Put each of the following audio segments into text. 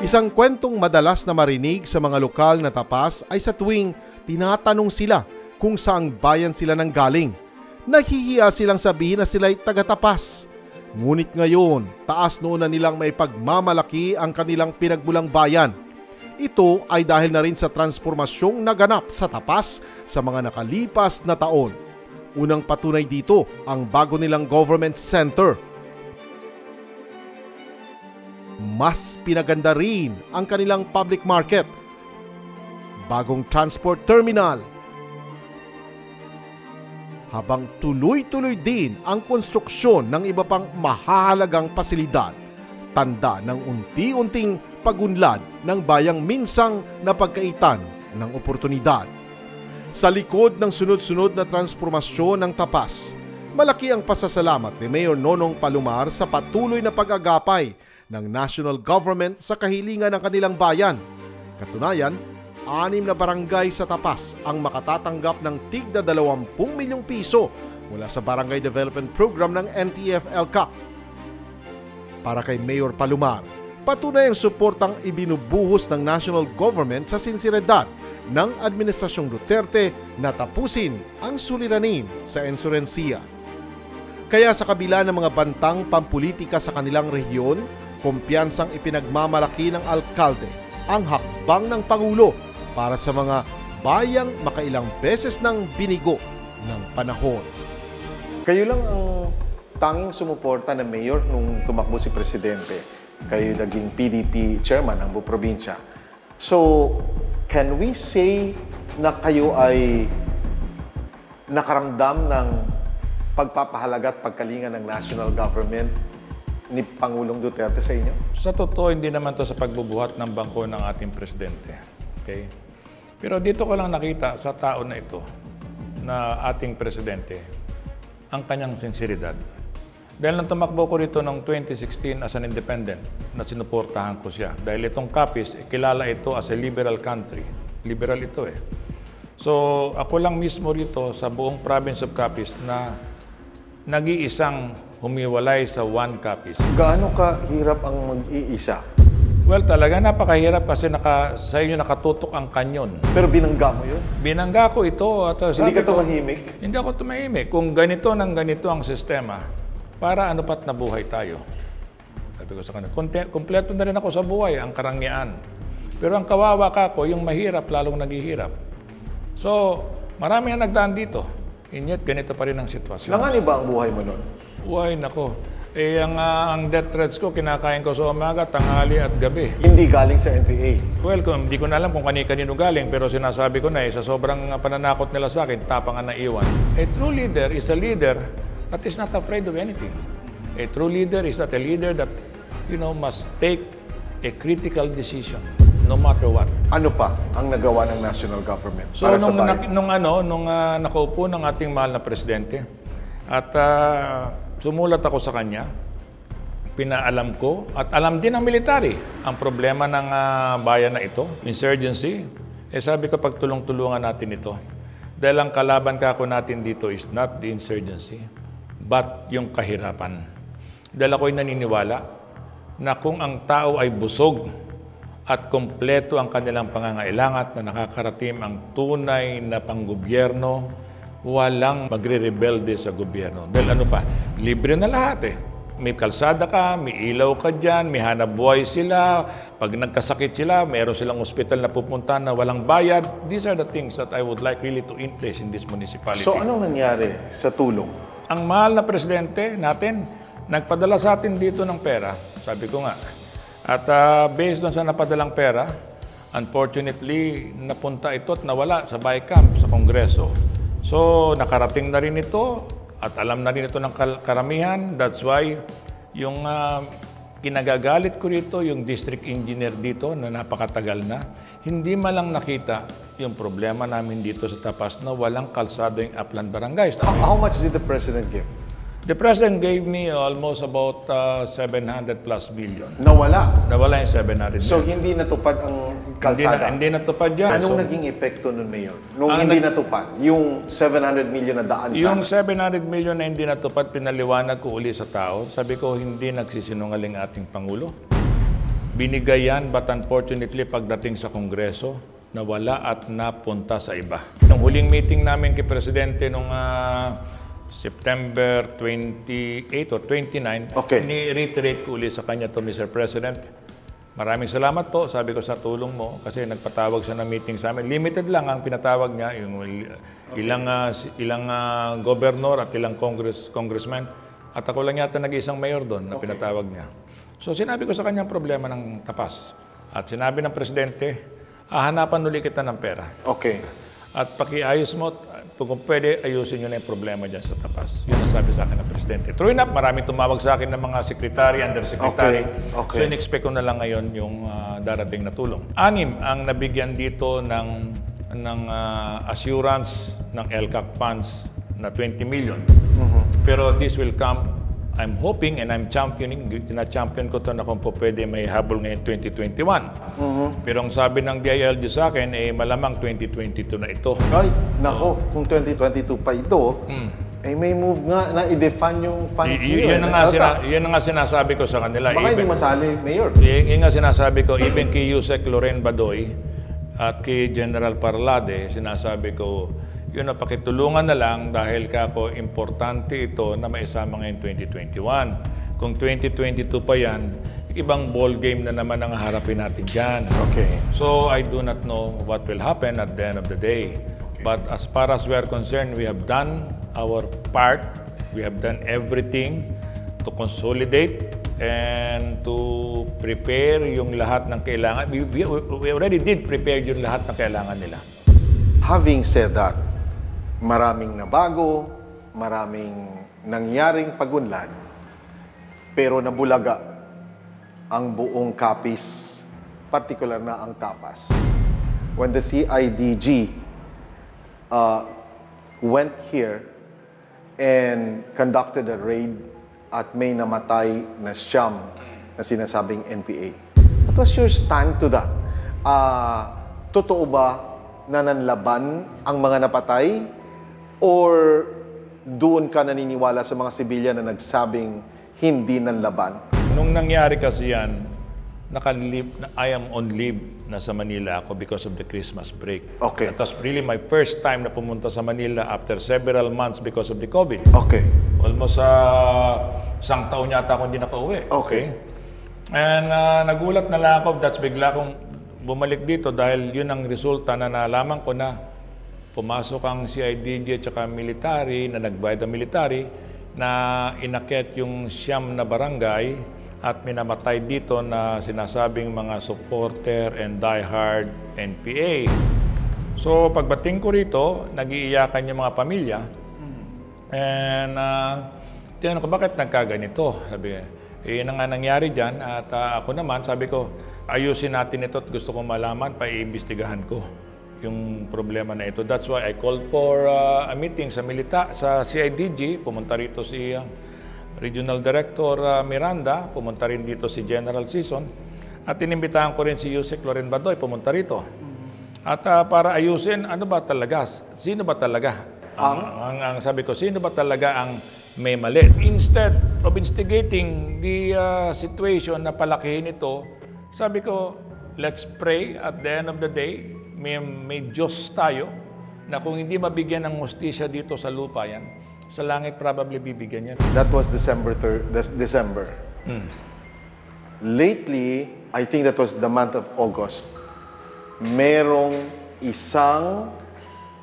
Isang kwentong madalas na marinig sa mga lokal na tapas ay sa tuwing tinatanong sila kung saang bayan sila nang galing. Nahihiya silang sabihin na sila'y taga-tapas. Ngunit ngayon, taas noon na nilang may pagmamalaki ang kanilang pinagmulang bayan. Ito ay dahil na rin sa transformasyong naganap sa tapas sa mga nakalipas na taon. Unang patunay dito ang bago nilang government center mas pinaganda rin ang kanilang public market, bagong transport terminal, habang tuloy-tuloy din ang konstruksyon ng iba pang mahalagang pasilidad, tanda ng unti-unting pagunlad ng bayang minsang napagkaitan ng oportunidad. Sa likod ng sunod-sunod na transformasyon ng tapas, malaki ang pasasalamat ni Mayor Nonong Palumar sa patuloy na pag-agapay ng national government sa kahilingan ng kanilang bayan. Katunayan, anim na barangay sa tapas ang makatatanggap ng tigda 20 milyong piso mula sa Barangay Development Program ng NTF-LCAP. Para kay Mayor Palumar, patunay ang suportang ibinubuhos ng national government sa sinsiredad ng Administrasyong Duterte na tapusin ang suliranin sa insurensiya. Kaya sa kabila ng mga bantang pampolitika sa kanilang rehiyon, kumpiyansang ipinagmamalaki ng alkalde ang hakbang ng Pangulo para sa mga bayang makailang beses ng binigo ng panahon. Kayo lang ang tanging sumuporta na mayor nung tumakbo si Presidente. Kayo naging PDP chairman ng buong probinsya. So, can we say na kayo ay nakaramdam ng pagpapahalaga at pagkalinga ng national government ni Pangulong Duterte sa inyo? Sa totoo, hindi naman to sa pagbubuhat ng bangko ng ating presidente. Okay? Pero dito ko lang nakita sa tao na ito, na ating presidente, ang kanyang sinseridad. Dahil nang tumakbo ko rito noong 2016 as an independent, na sinuportahan ko siya. Dahil itong Capiz, eh, kilala ito as a liberal country. Liberal ito eh. So ako lang mismo rito sa buong province of Capiz na nag-iisang humiwalay sa one copies. Gaano ka hirap ang mag-iisa? Well, talaga napakahirap kasi naka, sa inyo nakatutok ang kanyon. Pero binangga mo yun? Binangga ko ito at uh, Hindi ka ko, tumahimik? Hindi ako tumahimik. Kung ganito nang ganito ang sistema, para ano pat na buhay tayo. Sabi ko sa kanila, "Konte- kumpleto na rin ako sa buhay, ang karangyaan. Pero ang kawawa ka ko, yung mahirap, lalong naghihirap. So, marami ang nagdaan dito. And yet, ganito pa rin ang sitwasyon. Langani ba ang buhay mo nun? Uy, nako. Eh, ang, ah, ang death threats ko, kinakain ko sa umaga, tanghali at gabi. Hindi galing sa NPA. Well, kung, hindi ko na alam kung kani-kanino galing, pero sinasabi ko na eh, sa sobrang pananakot nila sa akin, tapang na naiwan. A true leader is a leader that is not afraid of anything. A true leader is not a leader that, you know, must take a critical decision, no matter what. Ano pa ang nagawa ng national government So para sa nung, bayan? nak- nung ano, nung ah, nakaupo ng ating mahal na presidente at ah, sumulat ako sa kanya, pinaalam ko at alam din ng military ang problema ng ah, bayan na ito, insurgency. Eh sabi ko pagtulong-tulungan natin ito. Dahil ang kalaban kako natin dito is not the insurgency, but yung kahirapan. Dahil ako'y naniniwala na kung ang tao ay busog at kompleto ang kanilang pangangailangan na nakakarating ang tunay na panggobyerno, walang magre-rebelde sa gobyerno. Dahil ano pa, libre na lahat eh. May kalsada ka, may ilaw ka dyan, may hanap buhay sila. Pag nagkasakit sila, meron silang ospital na pupuntahan na walang bayad. These are the things that I would like really to in place in this municipality. So anong nangyari sa tulong? Ang mahal na presidente natin, nagpadala sa atin dito ng pera. Sabi ko nga. At ah, based doon sa napadalang pera, unfortunately, napunta ito at nawala sa BICAM, sa Kongreso. So, nakarating na rin ito at alam na rin ito ng karamihan. That's why yung ah, kinagagalit ko rito, yung district engineer dito na napakatagal na, hindi malang nakita yung problema namin dito sa Tapas na walang kalsado yung upland barangays. How, how much did the president give? The president gave me almost about uh, 700 plus billion. Nawala. Nawala yung 700 So hindi natupad ang hindi, na, kalsada. hindi natupad yan. Anong So, naging epekto nun, Mayor? Nung Ang hindi natupad, yung 700 million na daan yung sana. 700 million na hindi natupad, pinaliwanag ko uli sa tao. Sabi ko, hindi nagsisinungaling ating Pangulo. Binigay yan, but unfortunately, pagdating sa Kongreso, nawala at napunta sa iba. Nung huling meeting namin kay Presidente nung ah, September 28 o 29, Okay. ni-reiterate ko ulit sa kanya to, Mr. President. Maraming salamat po, sabi ko sa tulong mo, kasi nagpatawag siya ng meeting sa amin. Limited lang ang pinatawag niya, yung ilang ah, si- ilang ah, gobernador at ilang congress congressman. At ako lang yata nag-isang mayor doon na pinatawag niya. So sinabi ko sa kanya ang problema ng tapas. At sinabi ng presidente, hahanapan ulit kita ng pera. Okay. At pakiayos mo, kung pwede, ayusin nyo na yung problema dyan sa tapas. Yun ang sabi sa akin ng Presidente. True enough, maraming tumawag sa akin ng mga secretary, undersecretary. Okay, okay. So, in-expect ko na lang ngayon yung ah, darating na tulong. Anim ang nabigyan dito ng, ng ah, assurance ng LCAC funds na 20 million. Mm-hmm. Pero this will come I'm hoping and I'm championing, tina-champion ko to na kung po pwede may habol ngayon 2021. Mm-hmm. Pero ang sabi ng DILG sa akin, eh malamang 2022 na ito. Ay, nako, kung 2022 pa ito, eh may move nga na i-defund yung funds. Y- yun, eh, ang nga sina, yun ang nga sinasabi ko sa kanila. Baka hindi Even, masali, Mayor. y- yun nga sinasabi ko, even kay Yusek Loren Badoy at kay General Parlade, sinasabi ko, yun na pakitulungan na lang dahil kako importante ito na maisama ngayon 2021. Kung 2022 pa yan, ibang ball game na naman ang harapin natin dyan. Okay. So I do not know what will happen at the end of the day. But as far as we are concerned, we have done our part. We have done everything to consolidate and to prepare yung lahat ng kailangan. We, we, we already did prepare yung lahat ng kailangan nila. Having said that, maraming nabago, maraming nangyaring pagunlad, pero nabulaga ang buong kapis, partikular na ang tapas. When the CIDG uh, went here and conducted a raid at may namatay na siyam na sinasabing NPA. What was your stand to that? Ah, totoo ba na nanlaban ang mga napatay? Or doon ka naniniwala sa mga sibilyan na nagsabing hindi nanlaban? Nung nangyari kasi yan, nakalib, na I am on leave na sa Manila ako because of the Christmas break. Okay. That was really my first time na pumunta sa Manila after several months because of the COVID. Okay. Almost sa isang taon yata ako hindi nakauwi. Okay. And ah, nagulat na lang ako, that's bigla akong bumalik dito dahil yun ang resulta na nalaman ko na pumasok ang CIDG at saka military na nagbayad ang military na inakyat yung siyam na barangay at minamatay dito na sinasabing mga supporter and diehard NPA. So pagbating ko rito, nagiiyakan yung mga pamilya. And uh, tinanong ko, bakit nagkaganito? Sabi, eh, yun nga nangyari dyan. At ah, ako naman, sabi ko, ayusin natin ito at gusto ko malaman, paiimbestigahan ko yung problema na ito. That's why I called for ah, a meeting sa milita sa CIDG. Pumunta rito si ah, Regional Director ah, Miranda, pumunta rin dito si General Season. At inimbitahan ko rin si Yusek Loren Badoy, pumunta rito. At ah, para ayusin, ano ba talaga? Sino ba talaga? Ang, ang, ang sabi ko, sino ba talaga ang may mali? Instead of instigating the ah, situation na palakihin ito, sabi ko, let's pray at the end of the day, may, may Diyos tayo na kung hindi mabigyan ng mustisya dito sa lupa yan, sa langit probably bibigyan yan. That was December 3rd, Des- December. Lately, I think that was the month of August, merong isang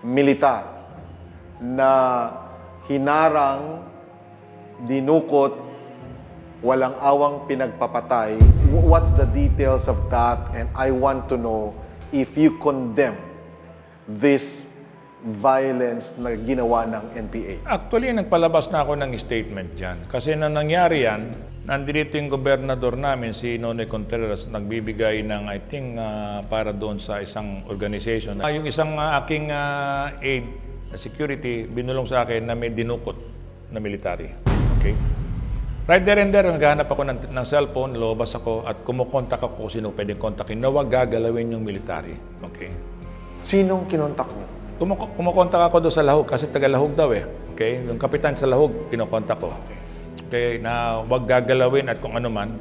militar na hinarang, dinukot, walang awang pinagpapatay. Wh- What's the details of that? And I want to know if you condemn this violence na ginawa ng NPA. Actually, nagpalabas na ako ng statement dyan. Kasi nang nangyari yan, nandito yung gobernador namin, si Nonoy Contreras, nagbibigay ng, I think, ah, para doon sa isang organization. Ah, yung isang ah, aking ah, aid na security, binulong sa akin na may dinukot na military. Okay? Right there and there, naghahanap ako ng, ng cellphone, lobas ako at kumukontak ako kung sino pwedeng kontakin na wag gagalawin yung military. Okay? Sinong kinontak mo? Kumu- kumukontak ako doon sa Lahog kasi taga Lahog daw eh. Okay? Yung kapitan sa Lahog, kinokontak ko. Okay, na wag gagalawin at kung ano man.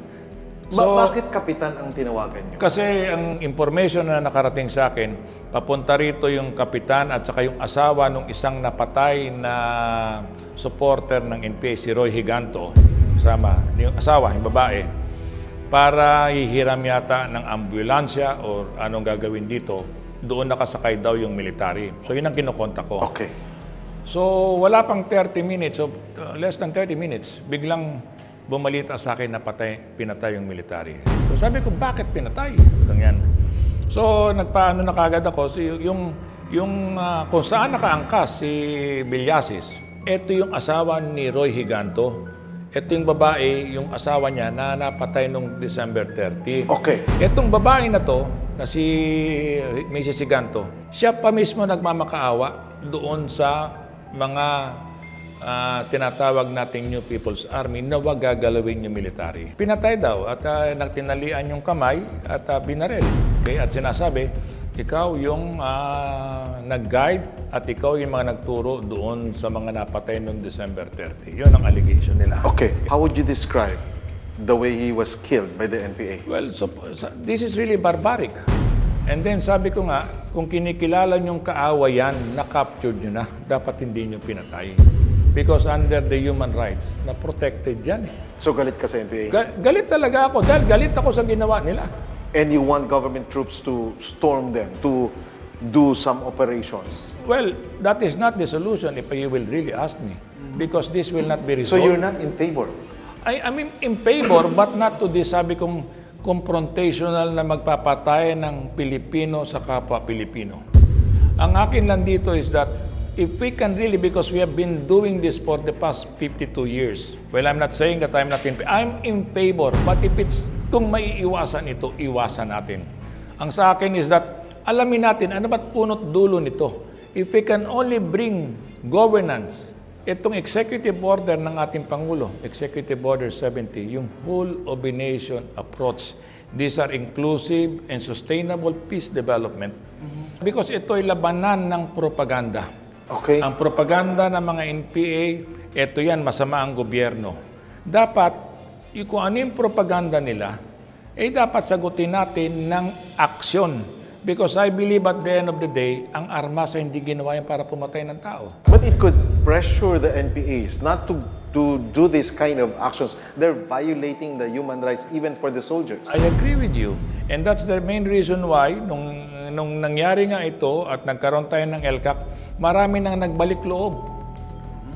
Ba- bakit kapitan ang tinawagan nyo? Kasi ang information na nakarating sa akin, papunta rito yung kapitan at saka yung asawa ng isang napatay na supporter ng NPA, si Roy Higanto, kasama yung asawa, yung babae, para hihiram yata ng ambulansya o anong gagawin dito, doon nakasakay daw yung military. So yun ang kinukontak ko. Okay. So wala pang 30 minutes, so uh, less than 30 minutes, biglang bumalita sa akin na patay, pinatay yung military. So sabi ko, bakit pinatay? Ganyan. So nagpaano na kagad ako, so, yung, yung ah, kung saan nakaangkas si Vilyasis, ito yung asawa ni Roy Higanto. Ito yung babae, yung asawa niya na napatay nung December 30. Okay. Itong babae na to, na si Mrs. Higanto, siya pa mismo nagmamakaawa doon sa mga ah, tinatawag nating New People's Army na wag gagalawin yung military. Pinatay daw at uh, nagtinalian yung kamay at ah, binaril. Okay? At sinasabi, ikaw yung ah, nag-guide at ikaw yung mga nagturo doon sa mga napatay noong December 30. Yun ang allegation nila. Okay. How would you describe the way he was killed by the NPA? Well, so, so- this is really barbaric. And then sabi ko nga, kung kinikilala niyong kaawayan, na-captured niyo na, dapat hindi niyo pinatay. Because under the human rights, na protected yan. eh. So galit ka sa NPA? Ga- galit talaga ako dahil galit ako sa ginawa nila. And you want government troops to storm them, to do some operations. Well, that is not the solution if you will really ask me. Because this will not be So resolved. you're not in favor? I, I mean, in favor, but not to this, sabi kong, confrontational na magpapatay ng Pilipino sa kapwa Pilipino. Ang akin lang dito is that if we can really, because we have been doing this for the past 52 years, well, I'm not saying that I'm not in I'm in favor, but if it's, kung maiiwasan ito, iwasan natin. Ang sa akin is that, alamin natin, ano ba't punot dulo nito? If we can only bring governance Itong executive order ng ating Pangulo, Executive Order 70, yung whole of a nation approach. These are inclusive and sustainable peace development. Because ito'y labanan ng propaganda. Okay. Ang propaganda ng mga NPA, ito yan, masama ang gobyerno. Dapat, y- kung ano yung propaganda nila, eh dapat sagutin natin ng aksyon. Because I believe at the end of the day, ang armas ay hindi ginawa yan para pumatay ng tao. But it could pressure the NPAs not to, to do this kind of actions. They're violating the human rights even for the soldiers. I agree with you. And that's the main reason why, nung, nung nangyari nga ito at nagkaroon tayo ng LCAC, marami nang nagbalik loob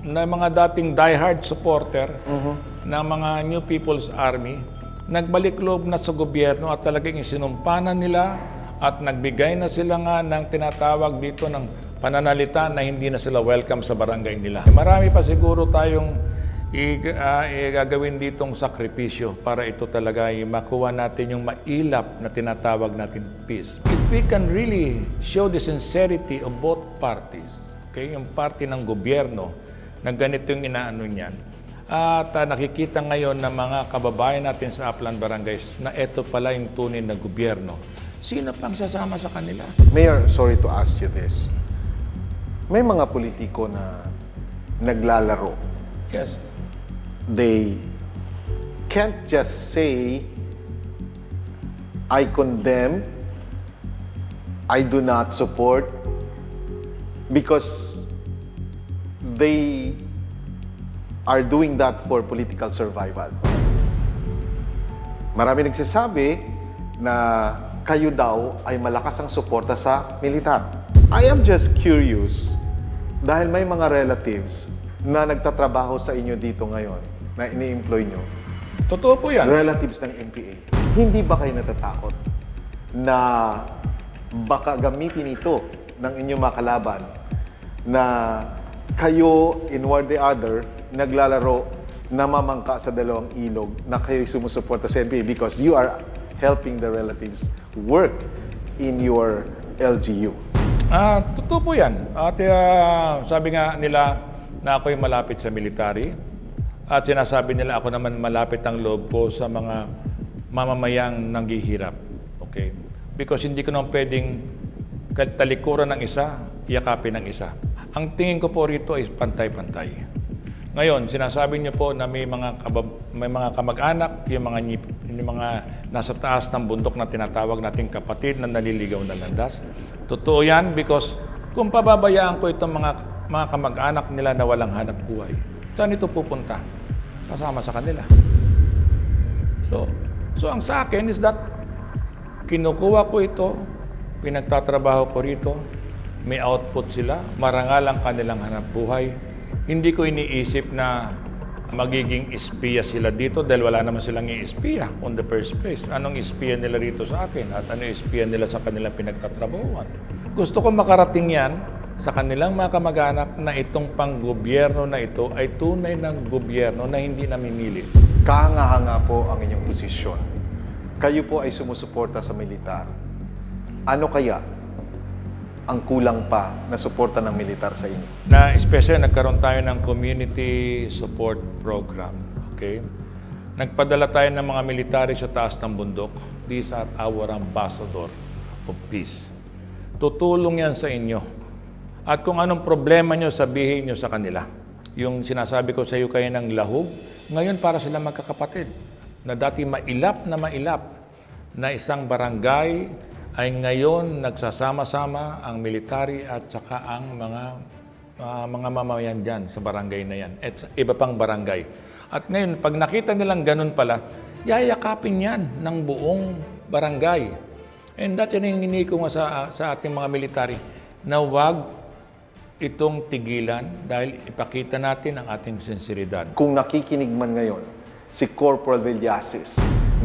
na mga dating diehard supporter ng mga New People's Army, nagbalik loob na sa gobyerno at talagang isinumpanan nila at nagbigay na sila nga ng tinatawag dito ng pananalita na hindi na sila welcome sa barangay nila. Marami pa siguro tayong ah, gagawin ditong sakripisyo para ito talaga ay makuha natin yung mailap na tinatawag natin peace. If we can really show the sincerity of both parties, okay, yung party ng gobyerno na ganito yung inaano niyan, at ah, nakikita ngayon ng mga kababayan natin sa Upland Barangays na ito pala yung tunay na gobyerno, sino pang sasama sa kanila? Mayor, sorry to ask you this. May mga politiko na naglalaro. Yes. They can't just say, I condemn, I do not support, because they are doing that for political survival. Marami nagsasabi na kayo daw ay malakas ang suporta sa militar. I am just curious dahil may mga relatives na nagtatrabaho sa inyo dito ngayon na ini-employ nyo, Totoo po yan. relatives ng NPA. Hindi ba kayo natatakot na baka gamitin ito ng inyong mga kalaban na kayo in one the other naglalaro na mamangka sa dalawang ilog na kayo sumusuporta sa NPA because you are helping the relatives work in your LGU. Ah, totoo po yan. At ah, sabi nga nila na ako'y malapit sa military. At sinasabi nila ako naman malapit ang loob ko sa mga mamamayang nanghihirap. Okay? Because hindi ko naman pwedeng talikuran ng isa, yakapin ng isa. Ang tingin ko po rito is pantay-pantay. Ngayon, sinasabi niyo po na may mga kabab- may mga kamag-anak, yung mga nip- yung mga nasa taas ng bundok na tinatawag nating kapatid na naliligaw na landas. Totoo 'yan because kung pababayaan ko itong mga mga kamag-anak nila na walang hanap buhay, saan ito pupunta? Kasama sa kanila. So, so ang sa akin is that kinukuha ko ito, pinagtatrabaho ko rito, may output sila, marangal ang kanilang hanap buhay. Hindi ko iniisip na magiging espiya sila dito dahil wala naman silang i-espiya on the first place. Anong espiya nila rito sa akin at ano espiya nila sa kanilang pinagtatrabahuan. Gusto ko makarating yan sa kanilang mga kamag-anak na itong panggobyerno na ito ay tunay ng gobyerno na hindi namimili. Kahanga-hanga po ang inyong posisyon. Kayo po ay sumusuporta sa militar. Ano kaya ang kulang pa na suporta ng militar sa inyo? na especially nagkaroon tayo ng community support program. Okay? Nagpadala tayo ng mga military sa taas ng bundok. These are our ambassador of peace. Tutulong yan sa inyo. At kung anong problema nyo, sabihin nyo sa kanila. Yung sinasabi ko sa iyo kayo ng lahog, ngayon para sila magkakapatid. Na dati mailap na mailap na isang barangay ay ngayon nagsasama-sama ang military at saka ang mga ah, mga mamayan dyan sa barangay na yan at iba pang barangay. At ngayon, pag nakita nilang ganun pala, yayakapin yan ng buong barangay. And that yan yung ko nga sa, sa ating mga military, na wag itong tigilan dahil ipakita natin ang ating sinseridad. Kung nakikinig man ngayon, si Corporal Villasis,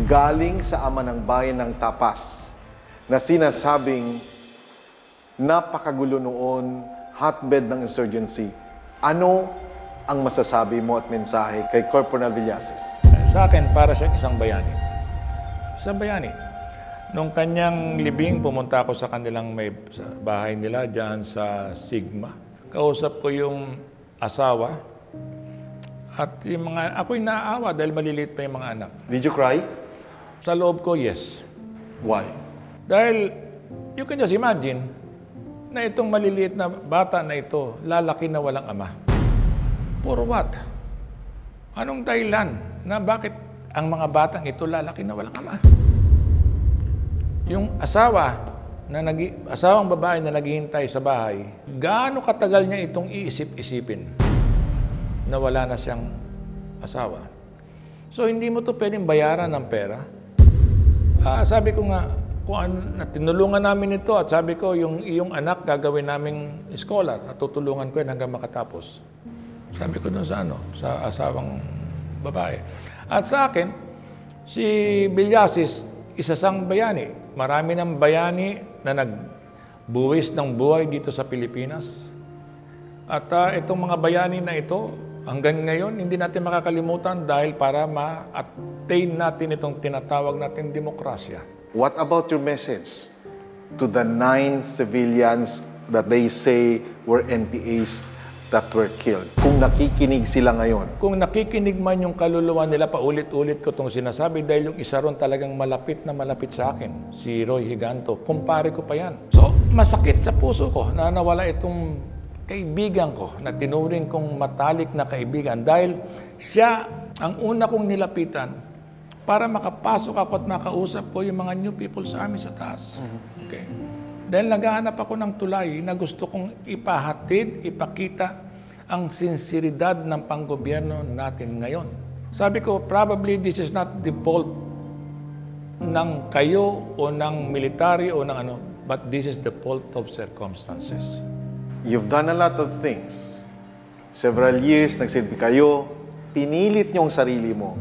galing sa ama ng bayan ng Tapas, na sinasabing napakagulo noon, hotbed ng insurgency. Ano ang masasabi mo at mensahe kay Corporal Villasis? Sa akin, para siyang isang bayani. Isang bayani. Nung kanyang libing, pumunta ako sa kanilang may sa bahay nila diyan sa Sigma. Kausap ko yung asawa. At yung mga, ako'y naawa dahil maliliit pa yung mga anak. Did you cry? Sa loob ko, yes. Why? Dahil, you can just imagine, na itong maliliit na bata na ito, lalaki na walang ama. For what? Anong dahilan na bakit ang mga batang ito lalaki na walang ama? Yung asawa, na nag asawang babae na naghihintay sa bahay, gaano katagal niya itong iisip-isipin na wala na siyang asawa? So, hindi mo to pwedeng bayaran ng pera. Ah, sabi ko nga, na tinulungan namin ito at sabi ko, yung iyong anak gagawin naming scholar at tutulungan ko yan hanggang makatapos. Sabi ko doon sa ano, sa asawang babae. At sa akin, si Bilyasis, isa sang bayani. Marami ng bayani na nagbuwis ng buhay dito sa Pilipinas. At ah, itong mga bayani na ito, hanggang ngayon, hindi natin makakalimutan dahil para ma-attain natin itong tinatawag natin demokrasya. What about your message to the nine civilians that they say were NPAs that were killed? Kung nakikinig sila ngayon, Kung nakikinig man yung kaluluwa nila, paulit-ulit ko itong sinasabi dahil yung isa ron talagang malapit na malapit sa akin, si Roy Higanto. Kumpare ko pa yan. So, masakit sa puso ko na nawala itong kaibigan ko na tinuring kong matalik na kaibigan dahil siya ang una kong nilapitan para makapasok ako at makausap ko yung mga new people sa amin sa taas. Okay. Dahil naghahanap ako ng tulay na gusto kong ipahatid, ipakita ang sinseridad ng panggobyerno natin ngayon. Sabi ko, probably this is not the fault ng kayo o ng military o ng ano, but this is the fault of circumstances. you've done a lot of things. Several years, nagsilbi kayo, pinilit niyong sarili mo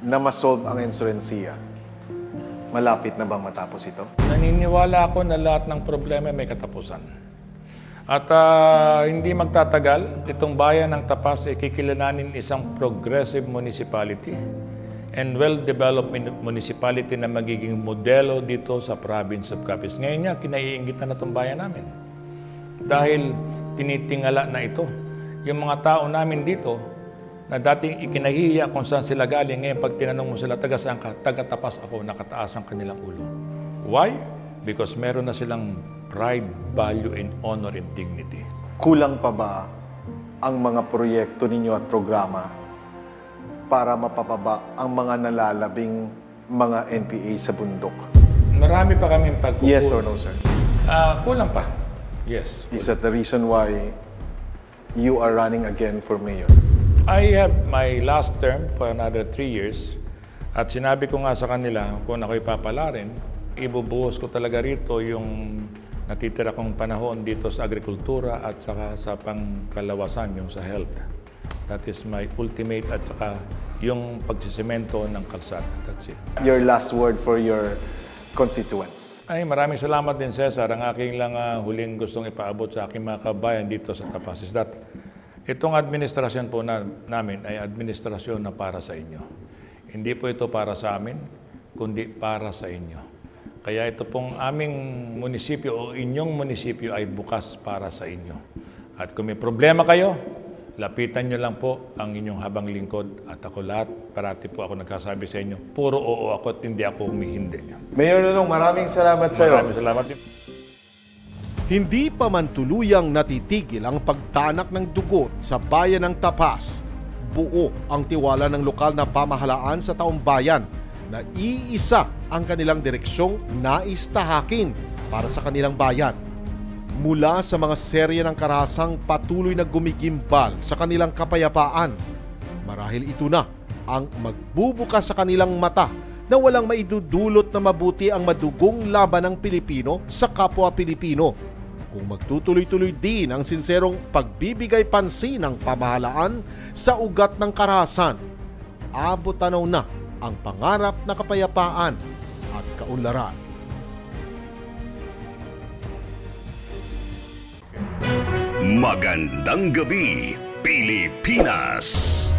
na masolve ang insurensiya. Malapit na bang matapos ito? Naniniwala ako na lahat ng problema may katapusan. At ah, hindi magtatagal, itong bayan ng Tapas ay kikilalanin isang progressive municipality and well-developed mun- municipality na magiging modelo dito sa province of Capiz. Ngayon nga, kinaiingitan na itong bayan namin. Dahil tinitingala na ito. Yung mga tao namin dito, na dating ikinahihiya kung saan sila galing, ngayon pag tinanong mo sila, taga saan ka? Taga tapas ako, nakataas ang kanilang ulo. Why? Because meron na silang pride, value, and honor and dignity. Kulang pa ba ang mga proyekto ninyo at programa para mapapaba ang mga nalalabing mga NPA sa bundok? Marami pa kaming pagkukulang. Yes or no, sir? Ah, kulang pa. Yes. Is that the reason why you are running again for mayor? I have my last term for another three years. At sinabi ko nga sa kanila, kung ako'y papalarin, ibubuhos ko talaga rito yung natitira kong panahon dito sa agrikultura at saka sa pangkalawasan, yung sa health. That is my ultimate at saka yung pagsisemento ng kalsada. That's it. Your last word for your constituents. Ay, maraming salamat din, Cesar. Ang aking lang ah, huling gustong ipaabot sa aking mga kabayan dito sa Tapas is that itong administrasyon po na, namin ay administrasyon na para sa inyo. Hindi po ito para sa amin, kundi para sa inyo. Kaya ito pong aming munisipyo o inyong munisipyo ay bukas para sa inyo. At kung may problema kayo, lapitan nyo lang po ang inyong habang lingkod at ako lahat, parati po ako nagkasabi sa inyo, puro oo ako at hindi ako humihindi. Mayor Nunong, maraming salamat sa iyo. Maraming salamat. Hindi pa man tuluyang natitigil ang pagtanak ng dugo sa bayan ng Tapas. Buo ang tiwala ng lokal na pamahalaan sa taong bayan na iisa ang kanilang direksyong naistahakin para sa kanilang bayan. Mula sa mga serye ng karahasang patuloy na gumigimbal sa kanilang kapayapaan, marahil ito na ang magbubukas sa kanilang mata na walang maidudulot na mabuti ang madugong laban ng Pilipino sa kapwa Pilipino kung magtutuloy-tuloy din ang sinserong pagbibigay pansin ng pamahalaan sa ugat ng karahasan, abot tanaw na ang pangarap na kapayapaan at kaunlaran. Magandang gabi, Pilipinas!